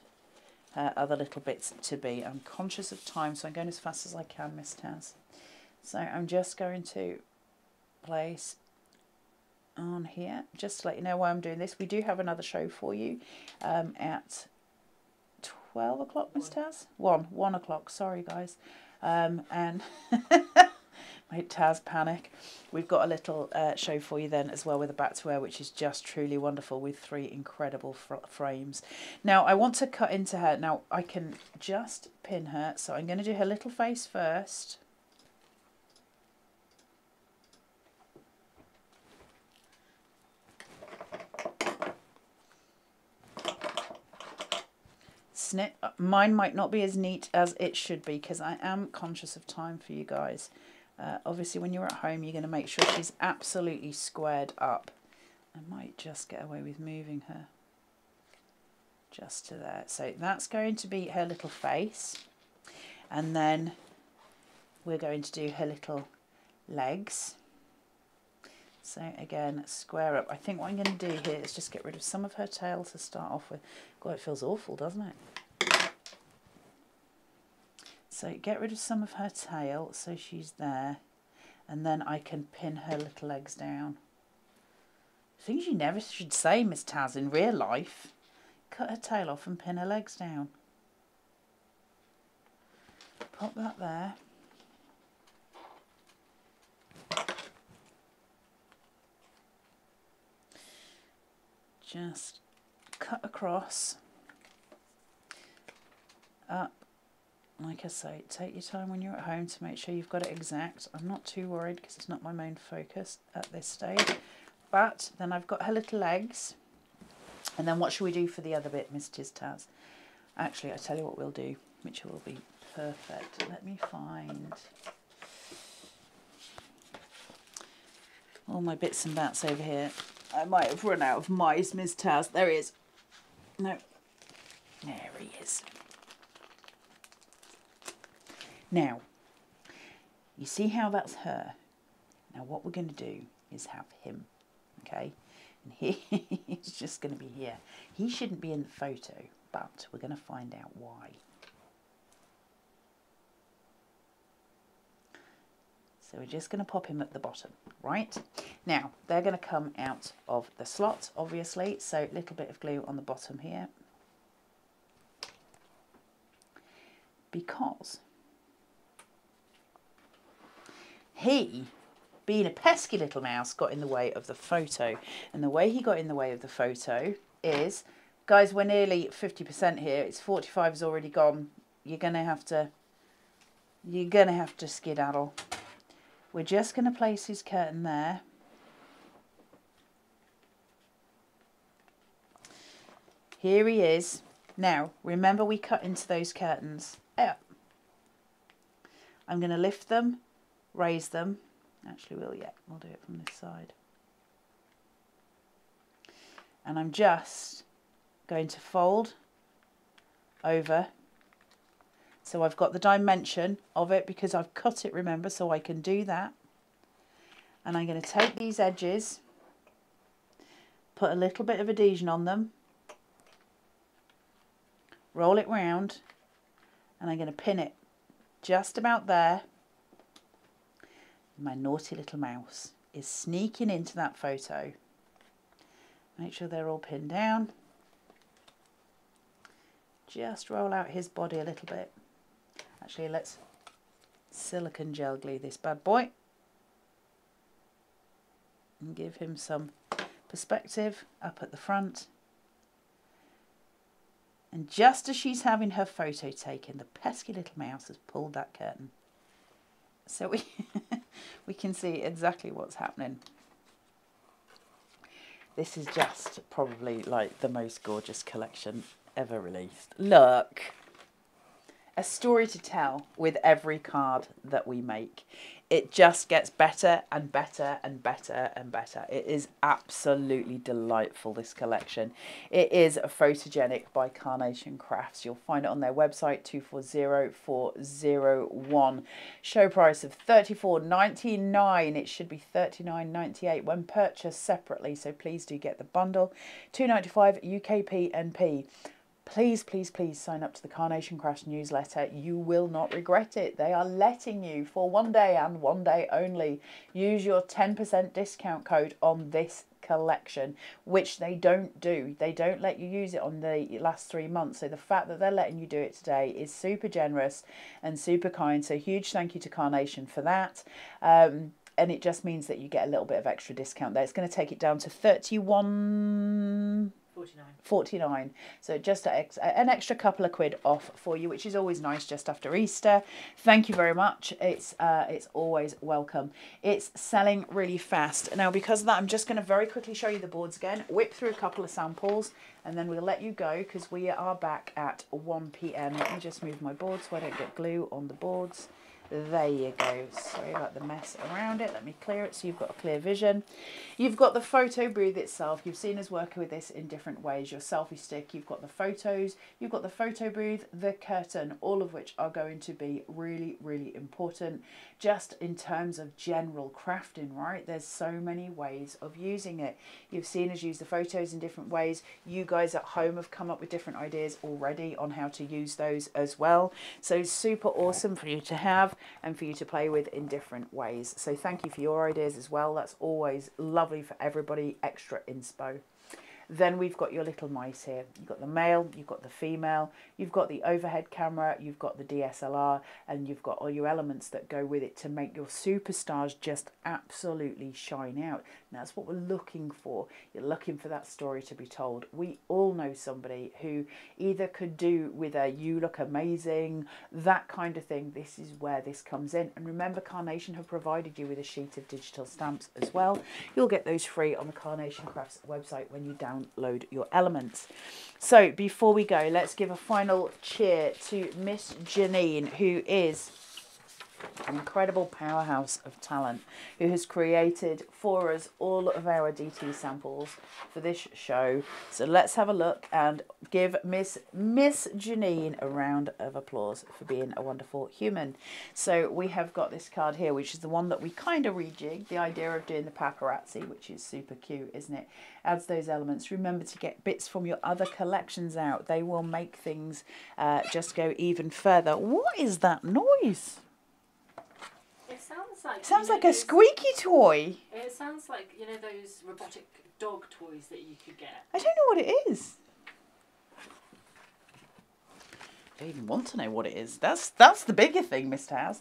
Speaker 1: uh, other little bits to be. I'm conscious of time, so I'm going as fast as I can, Miss Taz. So I'm just going to place on here, just to let you know why I'm doing this. We do have another show for you um, at 12 o'clock, Miss Taz? 1, 1 o'clock, sorry guys. Um, and my Taz panic. We've got a little uh, show for you then as well with a back to wear, which is just truly wonderful with three incredible fr frames. Now I want to cut into her. Now I can just pin her, so I'm going to do her little face first. Snip. Mine might not be as neat as it should be because I am conscious of time for you guys. Uh, obviously, when you're at home, you're going to make sure she's absolutely squared up. I might just get away with moving her just to there. So that's going to be her little face. And then we're going to do her little legs. So again, square up. I think what I'm going to do here is just get rid of some of her tail to start off with. God, it feels awful, doesn't it? So get rid of some of her tail so she's there. And then I can pin her little legs down. Things you never should say, Miss Taz, in real life. Cut her tail off and pin her legs down. Pop that there. Just cut across up. Like I say take your time when you're at home to make sure you've got it exact. I'm not too worried because it's not my main focus at this stage. But then I've got her little legs. And then what should we do for the other bit Miss Taz actually I tell you what we'll do which will be perfect. Let me find all my bits and bats over here. I might have run out of mice Miss Taz there he is. No. There he is now, you see how that's her. Now what we're going to do is have him, okay? And he, he's just going to be here. He shouldn't be in the photo, but we're going to find out why. So we're just going to pop him at the bottom, right? Now, they're going to come out of the slot, obviously. So a little bit of glue on the bottom here. Because he, being a pesky little mouse, got in the way of the photo. And the way he got in the way of the photo is, guys, we're nearly 50% here. It's 45 is already gone. You're going to have to, you're going to have to skedaddle. We're just going to place his curtain there. Here he is. Now, remember we cut into those curtains. I'm going to lift them raise them. Actually, we'll, yeah, we'll do it from this side. And I'm just going to fold over. So I've got the dimension of it because I've cut it, remember, so I can do that. And I'm going to take these edges, put a little bit of adhesion on them, roll it round, and I'm going to pin it just about there my naughty little mouse is sneaking into that photo. Make sure they're all pinned down. Just roll out his body a little bit. Actually, let's silicone gel glue this bad boy. And give him some perspective up at the front. And just as she's having her photo taken, the pesky little mouse has pulled that curtain. So we we can see exactly what's happening. This is just probably like the most gorgeous collection ever released. Look! A story to tell with every card that we make it just gets better and better and better and better. It is absolutely delightful, this collection. It is a photogenic by Carnation Crafts. You'll find it on their website, 240401. Show price of thirty four ninety nine. It should be thirty nine ninety eight when purchased separately, so please do get the bundle. Two ninety please, please, please sign up to the Carnation Crafts newsletter. You will not regret it. They are letting you, for one day and one day only, use your 10% discount code on this collection, which they don't do. They don't let you use it on the last three months. So the fact that they're letting you do it today is super generous and super kind. So huge thank you to Carnation for that. Um, and it just means that you get a little bit of extra discount there. It's going to take it down to 31
Speaker 2: 49.
Speaker 1: 49 so just a, an extra couple of quid off for you which is always nice just after easter. Thank you very much. It's uh, it's always welcome. It's selling really fast. Now because of that i'm just going to very quickly show you the boards again whip through a couple of samples and then we'll let you go because we are back at 1 p.m let me just move my board so i don't get glue on the boards there you go. Sorry about the mess around it. Let me clear it so you've got a clear vision. You've got the photo booth itself. You've seen us working with this in different ways. Your selfie stick, you've got the photos, you've got the photo booth, the curtain, all of which are going to be really, really important just in terms of general crafting, right? There's so many ways of using it. You've seen us use the photos in different ways. You guys at home have come up with different ideas already on how to use those as well. So super awesome for you to have and for you to play with in different ways. So thank you for your ideas as well. That's always lovely for everybody. Extra inspo. Then we've got your little mice here. You've got the male, you've got the female, you've got the overhead camera, you've got the DSLR, and you've got all your elements that go with it to make your superstars just absolutely shine out. And that's what we're looking for. You're looking for that story to be told. We all know somebody who either could do with a you look amazing, that kind of thing. This is where this comes in. And remember, Carnation have provided you with a sheet of digital stamps as well. You'll get those free on the Carnation Crafts website when you download download your elements. So before we go, let's give a final cheer to Miss Janine, who is an incredible powerhouse of talent who has created for us all of our DT samples for this show. So let's have a look and give Miss Miss Janine a round of applause for being a wonderful human. So we have got this card here, which is the one that we kind of rejigged, the idea of doing the paparazzi, which is super cute, isn't it? Adds those elements. Remember to get bits from your other collections out. They will make things uh, just go even further. What is that noise?
Speaker 2: Sounds like.
Speaker 1: Sounds like a squeaky toy.
Speaker 2: It sounds like you know those robotic dog toys that you could get.
Speaker 1: I don't know what it is. I don't even want to know what it is. That's that's the bigger thing, Mr. Taz.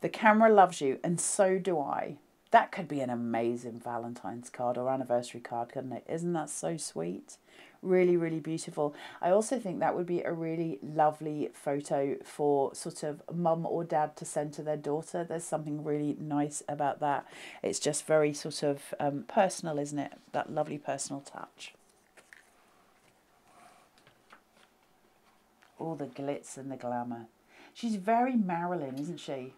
Speaker 1: The camera loves you, and so do I. That could be an amazing Valentine's card or anniversary card, couldn't it? Isn't that so sweet? Really really beautiful. I also think that would be a really lovely photo for sort of mum or dad to send to their daughter. There's something really nice about that. It's just very sort of um, personal isn't it? That lovely personal touch. All the glitz and the glamour. She's very marilyn isn't she?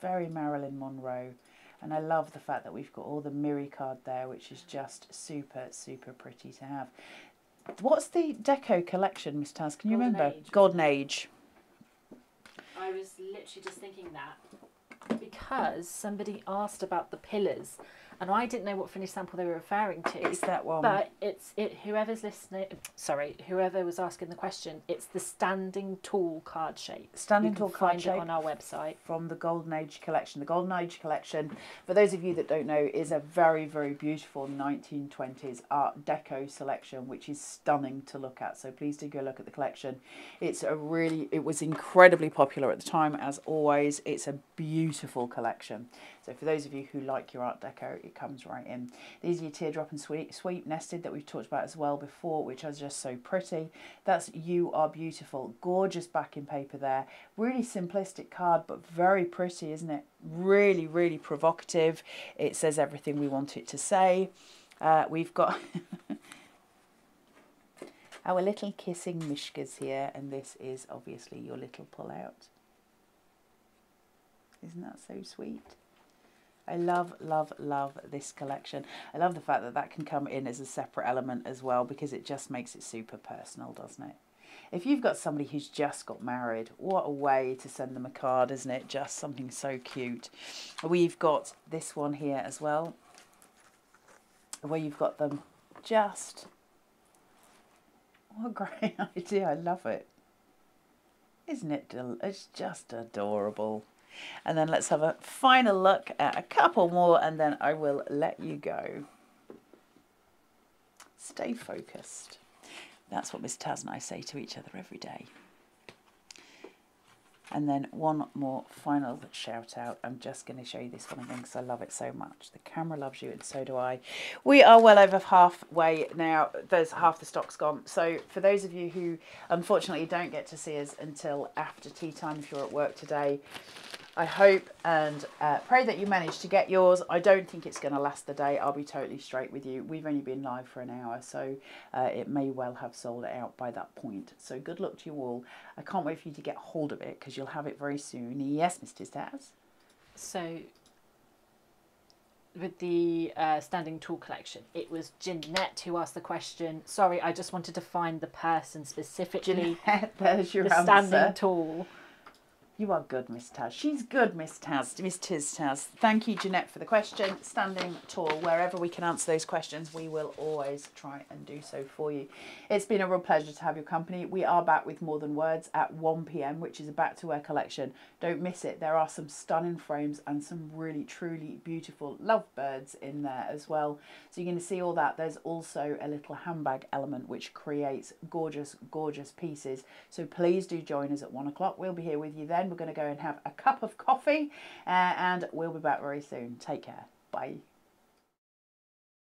Speaker 1: Very marilyn monroe and I love the fact that we've got all the Mirri card there, which is just super, super pretty to have. What's the deco collection, Miss Taz? Can you
Speaker 2: Golden
Speaker 1: remember?
Speaker 2: Age.
Speaker 1: Golden Age.
Speaker 2: I was literally just thinking that because somebody asked about the pillars and I didn't know what finished sample they were referring to.
Speaker 1: It's that one.
Speaker 2: But it's it whoever's listening. Sorry, whoever was asking the question. It's the standing tall card shape.
Speaker 1: Standing tall card shape
Speaker 2: on our website.
Speaker 1: from the Golden Age collection. The Golden Age collection, for those of you that don't know, is a very, very beautiful 1920s Art Deco selection, which is stunning to look at. So please do go look at the collection. It's a really, it was incredibly popular at the time, as always. It's a beautiful collection. So for those of you who like your Art Deco, it comes right in. These are your teardrop and sweep, sweep nested that we've talked about as well before, which are just so pretty. That's You Are Beautiful. Gorgeous backing paper there. Really simplistic card, but very pretty, isn't it? Really, really provocative. It says everything we want it to say. Uh, we've got our little kissing mishkas here, and this is obviously your little pull out. Isn't that so sweet? I love, love, love this collection. I love the fact that that can come in as a separate element as well because it just makes it super personal, doesn't it? If you've got somebody who's just got married, what a way to send them a card, isn't it? Just something so cute. We've got this one here as well, where you've got them just... What a great idea. I love it. Isn't it? It's just adorable. And then let's have a final look at a couple more and then I will let you go. Stay focused. That's what Miss Taz and I say to each other every day. And then one more final shout out. I'm just going to show you this one again because I love it so much. The camera loves you and so do I. We are well over halfway now. There's half the stock's gone. So for those of you who unfortunately don't get to see us until after tea time if you're at work today, I hope and uh, pray that you manage to get yours. I don't think it's going to last the day. I'll be totally straight with you. We've only been live for an hour, so uh, it may well have sold out by that point. So good luck to you all. I can't wait for you to get hold of it because you'll have it very soon. Yes, Mr. Staz.
Speaker 2: So, with the uh, standing tall collection, it was Jeanette who asked the question. Sorry, I just wanted to find the person specifically.
Speaker 1: Jeanette, there's your
Speaker 2: the
Speaker 1: answer.
Speaker 2: standing tall.
Speaker 1: You are good, Miss Taz. She's good, Miss Taz. Miss Tiz Taz. Thank you, Jeanette, for the question. Standing tall, wherever we can answer those questions, we will always try and do so for you. It's been a real pleasure to have your company. We are back with More Than Words at 1 pm, which is a back to wear collection. Don't miss it. There are some stunning frames and some really, truly beautiful lovebirds in there as well. So you're going to see all that. There's also a little handbag element which creates gorgeous, gorgeous pieces. So please do join us at one o'clock. We'll be here with you then. We're going to go and have a cup of coffee uh, and we'll be back very soon. Take care. Bye.